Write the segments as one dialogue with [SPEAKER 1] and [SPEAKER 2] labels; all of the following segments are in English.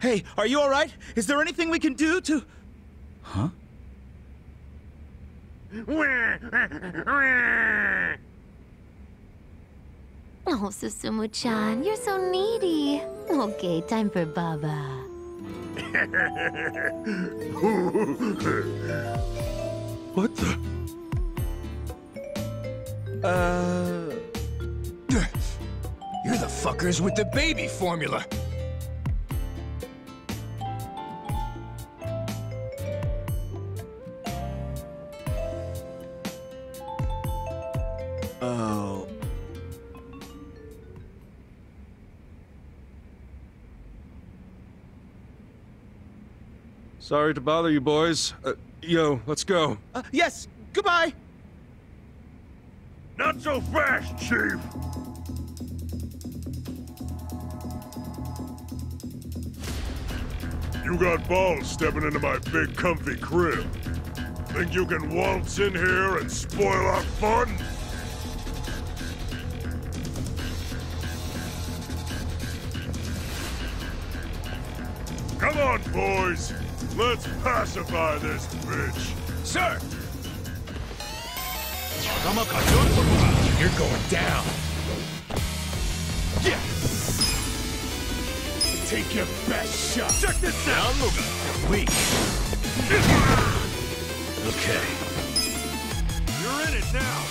[SPEAKER 1] Hey, are you alright? Is there anything we can do to... Huh?
[SPEAKER 2] Oh, Susumu-chan, you're so needy. Okay, time for Baba.
[SPEAKER 3] What the?
[SPEAKER 1] Uh...
[SPEAKER 4] You're the fuckers with the baby formula.
[SPEAKER 3] Sorry to bother you boys. Uh, yo, let's go.
[SPEAKER 1] Uh, yes, goodbye!
[SPEAKER 5] Not so fast, Chief! You got balls stepping into my big comfy crib. Think you can waltz in here and spoil our fun? Come on, boys! Let's pacify this bitch!
[SPEAKER 4] Sir! You're going down. Yeah. Take your best shot.
[SPEAKER 5] Check this out!
[SPEAKER 4] Weak. Okay.
[SPEAKER 5] You're in it now!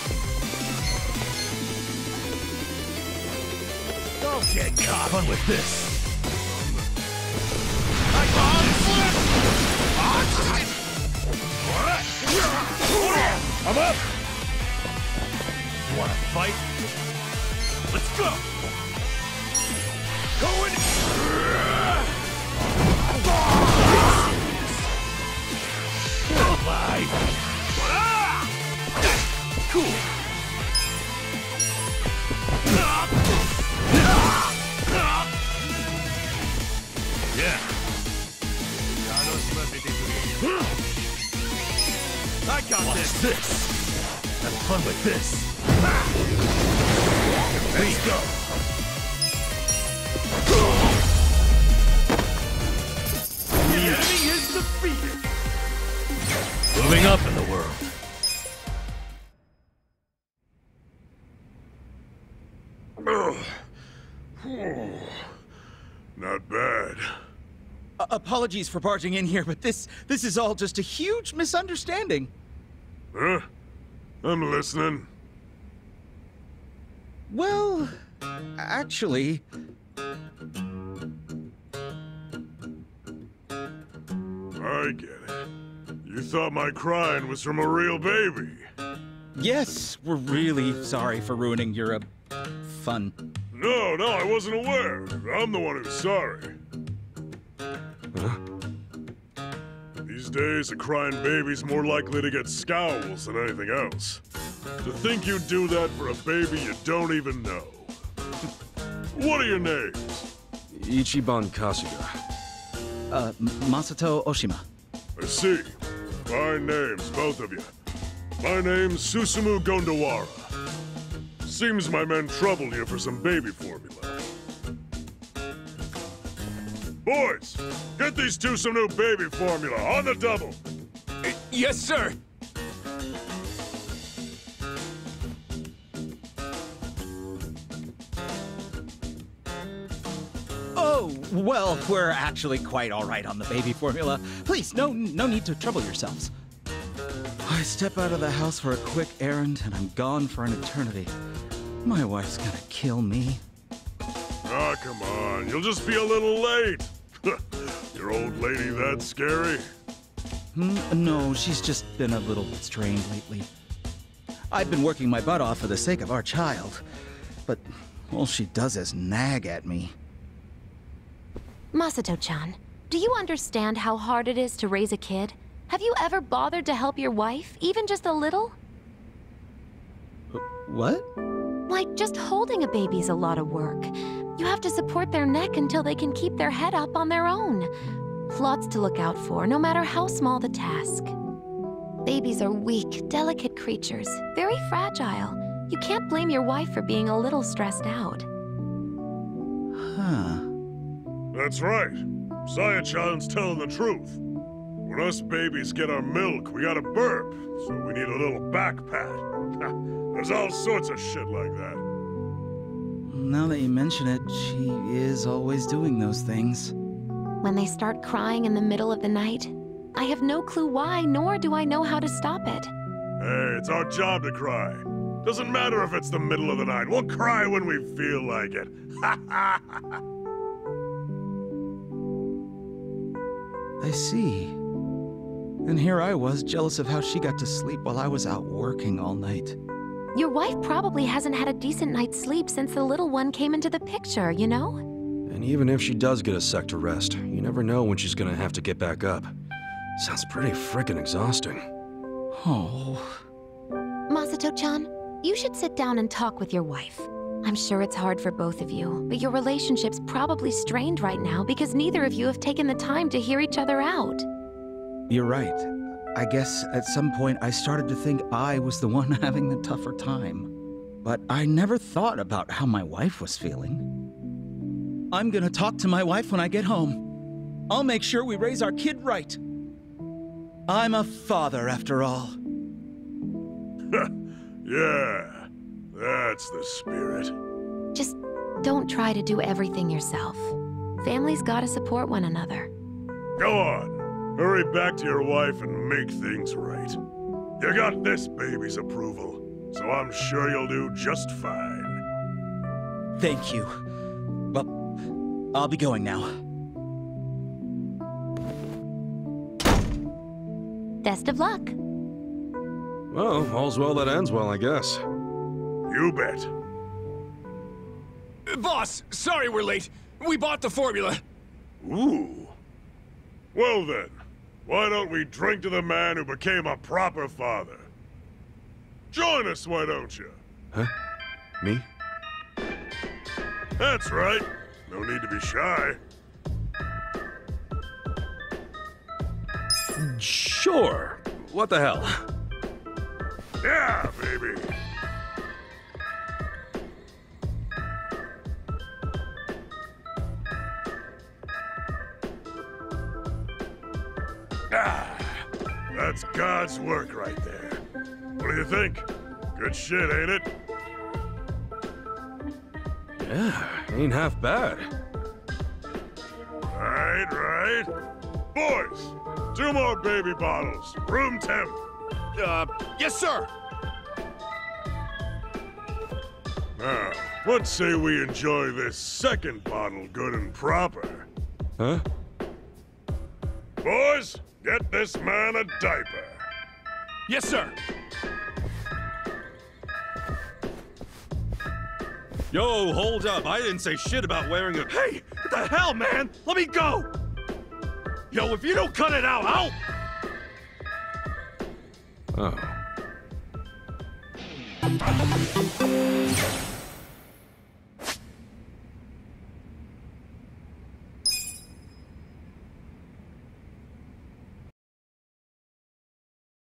[SPEAKER 4] Don't get caught. Fun with this. I'm up. You wanna fight? Let's go. Going. Alive. Cool. Fun with this. Let's go. The enemy is defeated. Moving up in the world.
[SPEAKER 5] Not bad.
[SPEAKER 1] Uh, apologies for barging in here, but this... this is all just a huge misunderstanding.
[SPEAKER 5] Huh? I'm listening.
[SPEAKER 1] Well... actually...
[SPEAKER 5] I get it. You thought my crying was from a real baby.
[SPEAKER 1] Yes, we're really sorry for ruining your, uh, fun.
[SPEAKER 5] No, no, I wasn't aware. I'm the one who's sorry. These days, a crying baby's more likely to get scowls than anything else. To think you'd do that for a baby you don't even know. what are your names?
[SPEAKER 3] Ichiban Kasuga.
[SPEAKER 1] Uh, Masato Oshima.
[SPEAKER 5] I see. Fine names, both of you. My name's Susumu Gondawara. Seems my men troubled you for some baby formula. Boys, get these two some new baby formula on the double.
[SPEAKER 4] Yes, sir.
[SPEAKER 1] Oh, well, we're actually quite all right on the baby formula. Please, no, no need to trouble yourselves. I step out of the house for a quick errand, and I'm gone for an eternity. My wife's gonna kill me.
[SPEAKER 5] Ah, come on. You'll just be a little late. Your old lady that scary?
[SPEAKER 1] Hmm, no, she's just been a little strained lately. I've been working my butt off for the sake of our child, but all she does is nag at me.
[SPEAKER 2] Masato-chan, do you understand how hard it is to raise a kid? Have you ever bothered to help your wife, even just a little?
[SPEAKER 1] What?
[SPEAKER 2] Like, just holding a baby's a lot of work. You have to support their neck until they can keep their head up on their own. Lots to look out for, no matter how small the task. Babies are weak, delicate creatures, very fragile. You can't blame your wife for being a little stressed out.
[SPEAKER 1] Huh.
[SPEAKER 5] That's right. Saya-chan's telling the truth. When us babies get our milk, we gotta burp, so we need a little back pat. There's all sorts of shit like that.
[SPEAKER 1] Now that you mention it, she is always doing those things.
[SPEAKER 2] When they start crying in the middle of the night, I have no clue why, nor do I know how to stop it.
[SPEAKER 5] Hey, it's our job to cry. Doesn't matter if it's the middle of the night. We'll cry when we feel like it.
[SPEAKER 1] I see. And here I was, jealous of how she got to sleep while I was out working all night.
[SPEAKER 2] Your wife probably hasn't had a decent night's sleep since the little one came into the picture, you know?
[SPEAKER 3] And even if she does get a sec to rest, you never know when she's gonna have to get back up. Sounds pretty frickin' exhausting.
[SPEAKER 1] Oh.
[SPEAKER 2] Masato-chan, you should sit down and talk with your wife. I'm sure it's hard for both of you, but your relationship's probably strained right now because neither of you have taken the time to hear each other out.
[SPEAKER 1] You're right. I guess at some point I started to think I was the one having the tougher time. But I never thought about how my wife was feeling. I'm gonna talk to my wife when I get home. I'll make sure we raise our kid right. I'm a father, after all.
[SPEAKER 5] yeah, that's the spirit.
[SPEAKER 2] Just don't try to do everything yourself. Families gotta support one another.
[SPEAKER 5] Go on. Hurry back to your wife and make things right. You got this baby's approval, so I'm sure you'll do just fine.
[SPEAKER 1] Thank you. Well, I'll be going now.
[SPEAKER 2] Best of luck.
[SPEAKER 3] Well, all's well that ends well, I guess.
[SPEAKER 5] You bet.
[SPEAKER 4] Boss, sorry we're late. We bought the formula.
[SPEAKER 5] Ooh. Well then, why don't we drink to the man who became a proper father? Join us, why don't you?
[SPEAKER 3] Huh? Me?
[SPEAKER 5] That's right. No need to be shy.
[SPEAKER 3] Sure. What the hell?
[SPEAKER 5] Yeah, baby. Ah, that's God's work right there. What do you think? Good shit, ain't it?
[SPEAKER 3] Yeah, ain't half bad.
[SPEAKER 5] Right, right. Boys, two more baby bottles, room temp.
[SPEAKER 4] Uh, yes, sir.
[SPEAKER 5] Now, let's say we enjoy this second bottle good and proper.
[SPEAKER 3] Huh?
[SPEAKER 5] Boys, get this man a diaper.
[SPEAKER 4] Yes, sir.
[SPEAKER 3] Yo, hold up. I didn't say shit about wearing a.
[SPEAKER 4] Hey, what the hell, man? Let me go. Yo, if you don't cut it out, I'll...
[SPEAKER 3] Oh.